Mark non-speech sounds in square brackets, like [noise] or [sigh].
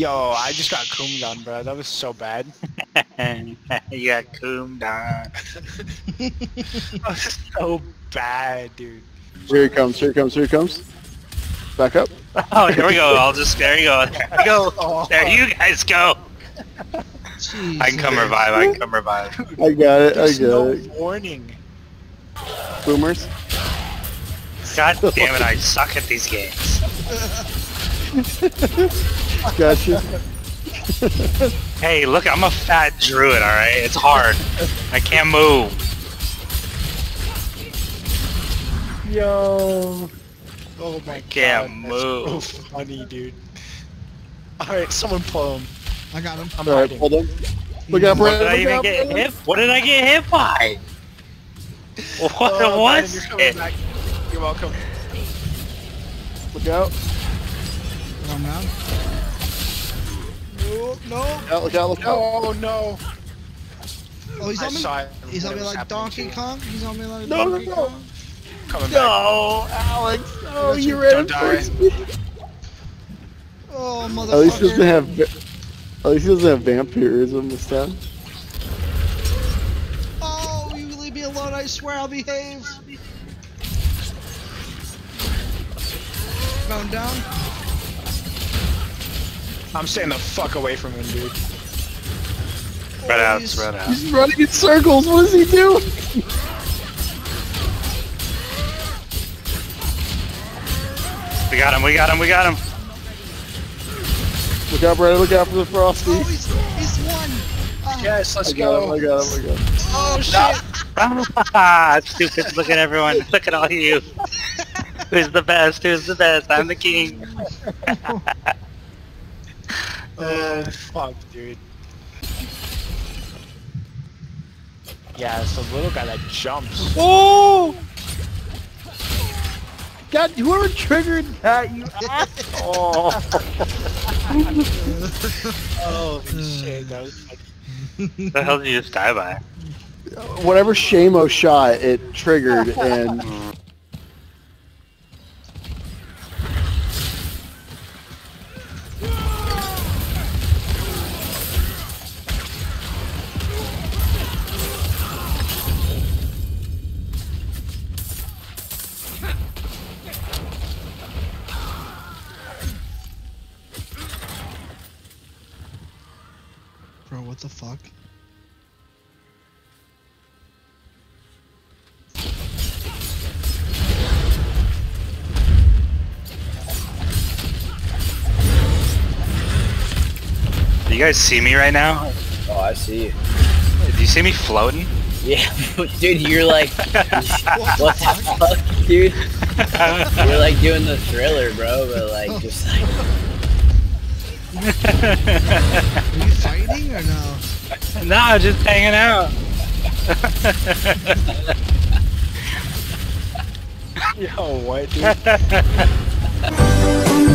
Yo, I just got coomed on, bro. That was so bad. [laughs] [laughs] you got coomed on. [laughs] that was so bad, dude. Here he comes, here he comes, here he comes. Back up. Oh, here we go. I'll just there you go. There you go. There you guys go. Jeez. I can come revive. I can come revive. I got it, I There's got no it. warning. Boomers. God [laughs] damn it! I suck at these games. Gotcha. Hey, look, I'm a fat druid. All right, it's hard. I can't move. Yo. Oh my can't god. That's so move. funny, dude. Alright, someone pull him. I got him. I'm Alright, hold on. Look out, What did I even get hit? What did I get hit by? Oh, [laughs] what Oh, was Brandon, you're it? Back. You're welcome. Look out. Calm down. No, no. Look out, look out, look out. Oh no. Oh, he's I on me. saw it. He's on me like Donkey. Kong. He's on me like No, no, Donkey no. Kong. Coming back. No, Alex. No, Don't you ran don't die. first. Oh, At least he doesn't have. At least he doesn't have vampirism this time. Oh, you leave me alone. I swear I'll behave. Bound down. I'm staying the fuck away from him, dude. Spread out, he's- spread out. He's running in circles. What is he doing? We got him. We got him. We got him. Look out, Brandon. Look out for the Oh, frosty. he's, he's one. Ah, Yes, let's I got him. I got him. I got him. Oh shit. [laughs] Ah, stupid. Look at everyone. Look at all you. [laughs] Who's the best? Who's the best? I'm the king. Oh [laughs] fuck, dude. Yeah, it's the little guy that jumps. Oh! God, whoever triggered that, you asshole! [laughs] Oh shit, that was funny. the hell did you just die by? Whatever Shamo shot, it triggered, and Bro, what the fuck? Do you guys see me right now? Oh, I see you. Do you see me floating? Yeah, [laughs] dude, you're like, [laughs] what the fuck, dude? [laughs] You're like doing the thriller, bro, but like, just like, Are you fighting or no? no, just hanging out. [laughs] Yo, what, dude? [laughs]